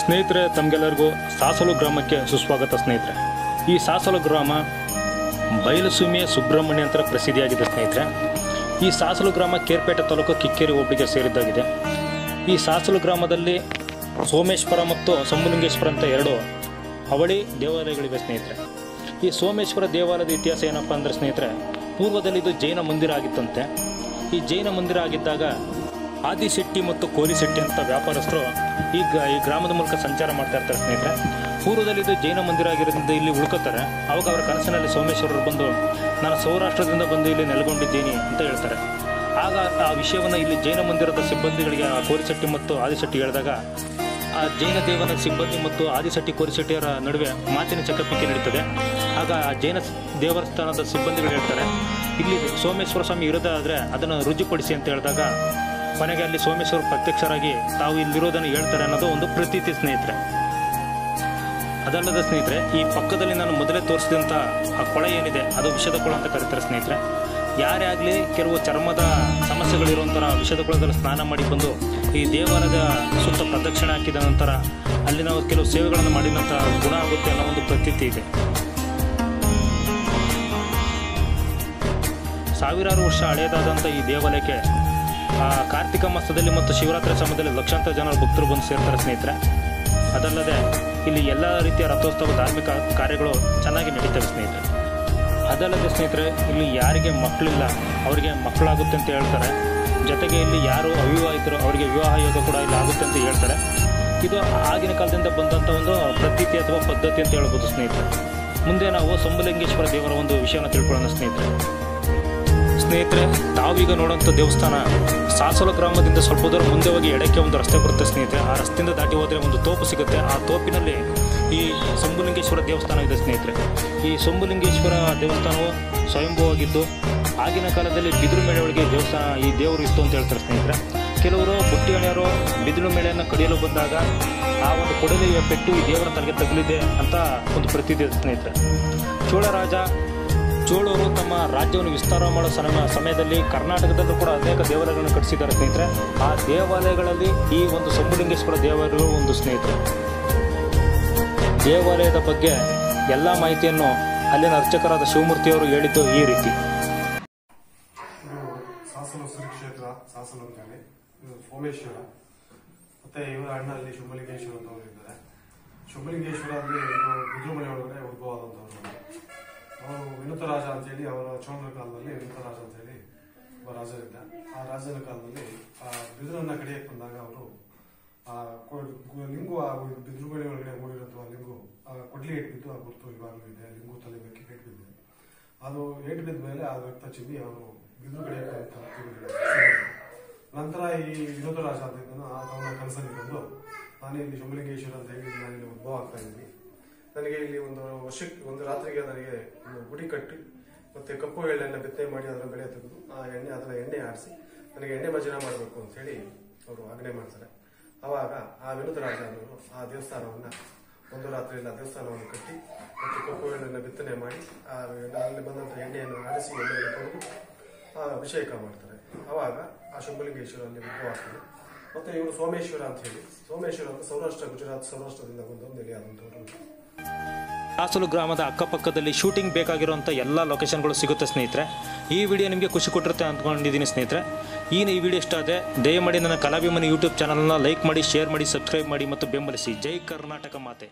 ಸ್ನೇಹಿತರೆ, ತಮಗೆಲ್ಲರಿಗೂ ಸಾಸಲು ಗ್ರಾಮಕ್ಕೆ ಸುಸ್ವಾಗತ ಸ್ನೇಹಿತರೆ. ಈ ಸಾಸಲು ಗ್ರಾಮ ಬಯಲುಸೀಮೆಯ ಸುಬ್ರಹ್ಮಣ್ಯ ಅಂತರ ಪ್ರಸಿದ್ಧಿಯಾಗಿದೆ ಸ್ನೇಹಿತರೆ. ಈ ಸಾಸಲು ಗ್ರಾಮ ಕೇರ್ಪೇಟೆ ತಾಲೂಕು ಕಿಕ್ಕೇರಿ ಒಬ್ಬಿಗೆ ಸೇರಿದ್ದಾಗಿದೆ. ಈ ಸಾಸಲು ಗ್ರಾಮದಲ್ಲಿ ಸೋಮೇಶ್ವರ ಮತ್ತು ಸಂಬುಲಿಂಗೇಶ್ವರ ಅಂತ ಎರಡು ಅವಳಿ ದೇವಾಲಯಗಳಿವೆ ಸ್ನೇಹಿತರೆ. ಈ ಸೋಮೇಶ್ವರ ದೇವಾಲಯದ ಇತಿಹಾಸ ಏನಪ್ಪ ಅಂದರೆ ಸ್ನೇಹಿತರೆ ಪೂರ್ವದಲ್ಲಿ ಇದು ಜೈನ ಮಂದಿರ ಆಗಿತ್ತಂತೆ. ಈ ಜೈನ ಮಂದಿರ ಆಗಿದ್ದಾಗ ಆದಿಶೆಟ್ಟಿ ಮತ್ತು ಕೋಲಿಶೆಟ್ಟಿ ಅಂತ ವ್ಯಾಪಾರಸ್ಥರು ಈ ಈ ಗ್ರಾಮದ ಮೂಲಕ ಸಂಚಾರ ಮಾಡ್ತಾ ಇರ್ತಾರೆ ಸ್ನೇಹಿತರೆ. ಪೂರ್ವದಲ್ಲಿ ಇದು ಜೈನ ಮಂದಿರ ಆಗಿರೋದ್ರಿಂದ ಇಲ್ಲಿ ಉಳ್ಕೋತಾರೆ. ಅವಾಗ ಅವರ ಕನಸಿನಲ್ಲಿ ಸೋಮೇಶ್ವರರು ಬಂದು, ನಾನು ಸೌರಾಷ್ಟ್ರದಿಂದ ಬಂದು ಇಲ್ಲಿ ನೆಲೆಗೊಂಡಿದ್ದೀನಿ ಅಂತ ಹೇಳ್ತಾರೆ. ಆಗ ಆ ವಿಷಯವನ್ನು ಇಲ್ಲಿ ಜೈನ ಮಂದಿರದ ಸಿಬ್ಬಂದಿಗಳಿಗೆ ಆ ಕೋರಿಶೆಟ್ಟಿ ಮತ್ತು ಆದಿಶೆಟ್ಟಿ ಹೇಳಿದಾಗ, ಆ ಜೈನ ದೇವನ ಸಿಬ್ಬಂದಿ ಮತ್ತು ಆದಿಶೆಟ್ಟಿ ಕೋರಿಶೆಟ್ಟಿಯರ ನಡುವೆ ಮಾತಿನ ಚಕಪಿಕೆ ನಡೀತದೆ. ಆಗ ಆ ಜೈನ ದೇವಸ್ಥಾನದ ಸಿಬ್ಬಂದಿಗಳು ಹೇಳ್ತಾರೆ, ಇಲ್ಲಿ ಸೋಮೇಶ್ವರ ಸ್ವಾಮಿ ಇರೋದಾದರೆ ಅದನ್ನು ರುಜುಪಡಿಸಿ ಅಂತ ಹೇಳಿದಾಗ ಕೊನೆಗೆ ಅಲ್ಲಿ ಸೋಮೇಶ್ವರ ಪ್ರತ್ಯಕ್ಷರಾಗಿ ತಾವು ಇಲ್ಲಿರೋದನ್ನು ಹೇಳ್ತಾರೆ ಅನ್ನೋದು ಒಂದು ಪ್ರತೀತಿ ಸ್ನೇಹಿತರೆ. ಅದಲ್ಲದೆ ಸ್ನೇಹಿತರೆ, ಈ ಪಕ್ಕದಲ್ಲಿ ನಾನು ಮೊದಲೇ ತೋರಿಸಿದಂಥ ಆ ಕೊಳ ಏನಿದೆ, ಅದು ವಿಷದ ಕೊಳ ಅಂತ ಕರೀತಾರೆ ಸ್ನೇಹಿತರೆ. ಯಾರೇ ಆಗಲಿ ಕೆಲವು ಚರ್ಮದ ಸಮಸ್ಯೆಗಳಿರುವಂಥ ವಿಷದ ಕೊಳದಲ್ಲಿ ಸ್ನಾನ ಮಾಡಿ ಬಂದು ಈ ದೇವಾಲಯದ ಸುತ್ತ ಪ್ರದಕ್ಷಿಣೆ ಹಾಕಿದ ನಂತರ ಅಲ್ಲಿ ನಾವು ಕೆಲವು ಸೇವೆಗಳನ್ನು ಮಾಡಿದಂಥ ಗುಣ ಆಗುತ್ತೆ ಅನ್ನೋ ಒಂದು ಪ್ರತೀತಿ ಇದೆ. ಸಾವಿರಾರು ವರ್ಷ ಹಳೆಯದಾದಂಥ ಈ ದೇವಾಲಯಕ್ಕೆ ಕಾರ್ತಿಕ ಮಾಸದಲ್ಲಿ ಮತ್ತು ಶಿವರಾತ್ರಿ ಸಮಯದಲ್ಲಿ ಲಕ್ಷಾಂತರ ಜನ ಭಕ್ತರು ಬಂದು ಸೇರ್ತಾರೆ ಸ್ನೇಹಿತರೆ. ಅದಲ್ಲದೆ ಇಲ್ಲಿ ಎಲ್ಲ ರೀತಿಯ ರಥೋತ್ಸವ ಧಾರ್ಮಿಕ ಕಾರ್ಯಗಳು ಚೆನ್ನಾಗಿ ನಡೀತವೆ ಸ್ನೇಹಿತರೆ. ಅದಲ್ಲದೆ ಸ್ನೇಹಿತರೆ, ಇಲ್ಲಿ ಯಾರಿಗೆ ಮಕ್ಕಳಿಲ್ಲ ಅವರಿಗೆ ಮಕ್ಕಳಾಗುತ್ತೆ ಅಂತ ಹೇಳ್ತಾರೆ. ಜೊತೆಗೆ ಇಲ್ಲಿ ಯಾರು ಅವಿವಾಹಿತರು ಅವರಿಗೆ ವಿವಾಹ ಯೋಗ ಕೂಡ ಇಲ್ಲಿ ಆಗುತ್ತೆ ಅಂತ ಹೇಳ್ತಾರೆ. ಇದು ಆಗಿನ ಕಾಲದಿಂದ ಬಂದಂಥ ಒಂದು ಪ್ರತೀತಿ ಅಥವಾ ಪದ್ಧತಿ ಅಂತ ಹೇಳ್ಬೋದು ಸ್ನೇಹಿತರೆ. ಮುಂದೆ ನಾವು ಸಂಬಲಿಂಗೇಶ್ವರ ದೇವರ ಒಂದು ವಿಷಯನ ತಿಳ್ಕೊಳ್ಳೋಣ ಸ್ನೇಹಿತರೆ. ಸ್ನೇಹಿತರೆ ತಾವೀಗ ನೋಡೋಂಥ ದೇವಸ್ಥಾನ ಸಾಸಲ ಗ್ರಾಮದಿಂದ ಸ್ವಲ್ಪ ದೂರ ಮುಂದೆ ಹೋಗಿ ಎಡಕ್ಕೆ ಒಂದು ರಸ್ತೆ ಬರುತ್ತೆ ಸ್ನೇಹಿತರೆ. ಆ ರಸ್ತೆಯಿಂದ ದಾಟಿ ಹೋದರೆ ಒಂದು ತೋಪು ಸಿಗುತ್ತೆ. ಆ ತೋಪಿನಲ್ಲಿ ಈ ಸೊಂಬುಲಿಂಗೇಶ್ವರ ದೇವಸ್ಥಾನ ಇದೆ ಸ್ನೇಹಿತರೆ. ಈ ಸೊಂಬುಲಿಂಗೇಶ್ವರ ದೇವಸ್ಥಾನವು ಸ್ವಯಂಭೂವಾಗಿದ್ದು, ಆಗಿನ ಕಾಲದಲ್ಲಿ ಬಿದಿರು ಮೇಳೆಯೊಳಗೆ ದೇವಸ್ಥಾನ, ಈ ದೇವರು ಇತ್ತು ಅಂತ ಹೇಳ್ತಾರೆ ಸ್ನೇಹಿತರೆ. ಕೆಲವರು ಬುಟ್ಟಿ ಹಣೆಯರು ಬಿದಿರು ಮೇಳೆಯನ್ನು ಕಡಿಯಲು ಬಂದಾಗ ಆ ಒಂದು ಕೊಡಲಿಯ ಪೆಟ್ಟು ಈ ದೇವರ ತಲೆಗೆ ತಗಲಿದೆ ಅಂತ ಒಂದು ಪ್ರತೀತಿ ಸ್ನೇಹಿತರೆ. ಚೋಳರಾಜ ಚೋಳರು ತಮ್ಮ ರಾಜ್ಯವನ್ನು ವಿಸ್ತಾರ ಮಾಡೋ ಸಮಯ ಸಮಯದಲ್ಲಿ ಕರ್ನಾಟಕದಲ್ಲೂ ಕೂಡ ಅನೇಕ ದೇವಾಲಯಗಳನ್ನು ಕಟ್ಟಿಸಿದ್ದಾರೆ ಸ್ನೇಹಿತರೆ. ಆ ದೇವಾಲಯಗಳಲ್ಲಿ ಈ ಒಂದು ಸಂಬುಲಿಂಗೇಶ್ವರ ದೇವಾಲಯಗಳು ಒಂದು ಸ್ನೇಹಿತರು. ದೇವಾಲಯದ ಬಗ್ಗೆ ಎಲ್ಲ ಮಾಹಿತಿಯನ್ನು ಅಲ್ಲಿನ ಅರ್ಚಕರಾದ ಶಿವಮೂರ್ತಿಯವರು ಹೇಳಿದ್ದು ಈ ರೀತಿ. ಸೋಮೇಶ್ವರ. ಮತ್ತೆ ಇವರ ಅಣ್ಣ ಅಲ್ಲಿ ಶಿವಲಿಂಗೇಶ್ವರ ಅಂತ ಇದ್ದಾರೆ. ಶಿವಲಿಂಗೇಶ್ವರ ಅಲ್ಲಿ ಒಂದು ಬಿದ್ರುಮನೆ ಒಳಗಡೆ ಉದ್ಭವ ಆದಂತವರು ಅವರು ವಿನುತ ರಾಜ ಅಂತೇಳಿ ಅವರ ಚೋಳರ ಕಾಲದಲ್ಲಿ ವಿನುತ ರಾಜ ಅಂತೇಳಿ ಒಬ್ಬ ರಾಜರಿದ್ದ ಆ ರಾಜನ ಕಾಲದಲ್ಲಿ ಆ ಬಿದಿರನ್ನ ಕಡಿಯಕ್ಕೆ ಬಂದಾಗ ಅವರು ಆ ಲಿಂಗು ಆ ಬಿದಿರುಗಳಿ ಒಳಗಡೆ ಮೂಡಿರುವಂತಹ ಲಿಂಗು, ಆ ಕೊಡ್ಲಿ ಏಟ್ ಬಿದ್ದು ಆ ಗುರುತು ಇವಾಗಲೂ ಇದೆ ಲಿಂಗು ತಲೆ ಬೆಕ್ಕಿ ಏಟ್ ಬಿದ್ದಿದೆ ಅದು ಏಟ್ ಬಿದ್ದ ಮೇಲೆ ಆ ರಕ್ತ ಚಿಮ್ಮಿ ಅವರು ಬಿದಿರು ಕಡಿಯಕ್ಕಂತ ನಂತರ ಈ ವಿನೋದ ರಾಜ ಅಂತ ಅವನ ಕನಸಲ್ಲಿ ಬಂದು ನಾನು ಇಲ್ಲಿ ಶಂಭಲಿಂಗೇಶ್ವರ ಅಂತ ಹೇಳಿ ನಾನು ಇಲ್ಲಿ ಉದ್ಭವ ಆಗ್ತಾ ಇದ್ದೀನಿ. ನನಗೆ ಇಲ್ಲಿ ಒಂದು ವರ್ಷಕ್ಕೆ ಒಂದು ರಾತ್ರಿಗೆ ನನಗೆ ಗುಡಿ ಕಟ್ಟಿ, ಮತ್ತೆ ಕಪ್ಪು ಎಳ್ಳೆಯನ್ನು ಬಿತ್ತನೆ ಮಾಡಿ ಅದರ ಬೆಳೆ ತೆಗೆದು, ಆ ಎಣ್ಣೆ ಅದರ ಎಣ್ಣೆ ಆರಿಸಿ, ನನಗೆ ಎಣ್ಣೆ ಭಜನ ಮಾಡಬೇಕು ಅಂತ ಹೇಳಿ ಅವರು ಆಜ್ಞೆ ಮಾಡ್ತಾರೆ. ಆವಾಗ ಆ ವಿನೋದ ರಾಜ ಅನ್ನೋರು ಆ ದೇವಸ್ಥಾನವನ್ನು ಒಂದು ರಾತ್ರಿಯಲ್ಲಿ ಆ ದೇವಸ್ಥಾನವನ್ನು ಕಟ್ಟಿ, ಮತ್ತು ಕಪ್ಪು ಎಣ್ಣೆಯನ್ನು ಬಿತ್ತನೆ ಮಾಡಿ, ಆ ಅಲ್ಲಿ ಬಂದಂತ ಎಣ್ಣೆಯನ್ನು ಆರಿಸಿ ಎಣ್ಣೆಯನ್ನು ತೊಳೆದು ಆ ಅಭಿಷೇಕ ಮಾಡ್ತಾರೆ. ಆವಾಗ ಆ ಶಂಭಲಿಂಗೇಶ್ವರ ಅಲ್ಲಿ ಉದ್ಭವ ಮತ್ತೆ ಇವರು ಸೋಮೇಶ್ವರ ಅಂತ ಹೇಳಿ, ಸೋಮೇಶ್ವರ ಅಂತ ಸೌರಾಷ್ಟ್ರ, ಗುಜರಾತ್ ಸೌರಾಷ್ಟ್ರದಿಂದ ಬಂದು ನೆಲೆಯಾದಂಥವ್ರು. ಹಾಸಲು ಗ್ರಾಮದ ಅಕ್ಕಪಕ್ಕದಲ್ಲಿ ಶೂಟಿಂಗ್ ಬೇಕಾಗಿರುವಂಥ ಎಲ್ಲ ಲೊಕೇಶನ್ಗಳು ಸಿಗುತ್ತೆ ಸ್ನೇಹಿತರೆ. ಈ ವಿಡಿಯೋ ನಿಮಗೆ ಖುಷಿ ಕೊಟ್ಟಿರುತ್ತೆ ಅಂದ್ಕೊಂಡಿದ್ದೀನಿ ಸ್ನೇಹಿತರೆ. ಈ ಈ ವಿಡಿಯೋ ಇಷ್ಟ ಆದರೆ ದಯಮಾಡಿ ನನ್ನ ಕಲಾಭಿಮಾನಿ ಯೂಟ್ಯೂಬ್ ಚಾನಲ್ನ ಲೈಕ್ ಮಾಡಿ, ಶೇರ್ ಮಾಡಿ, ಸಬ್ಸ್ಕ್ರೈಬ್ ಮಾಡಿ ಮತ್ತು ಬೆಂಬಲಿಸಿ. ಜೈ ಕರ್ನಾಟಕ ಮಾತೆ.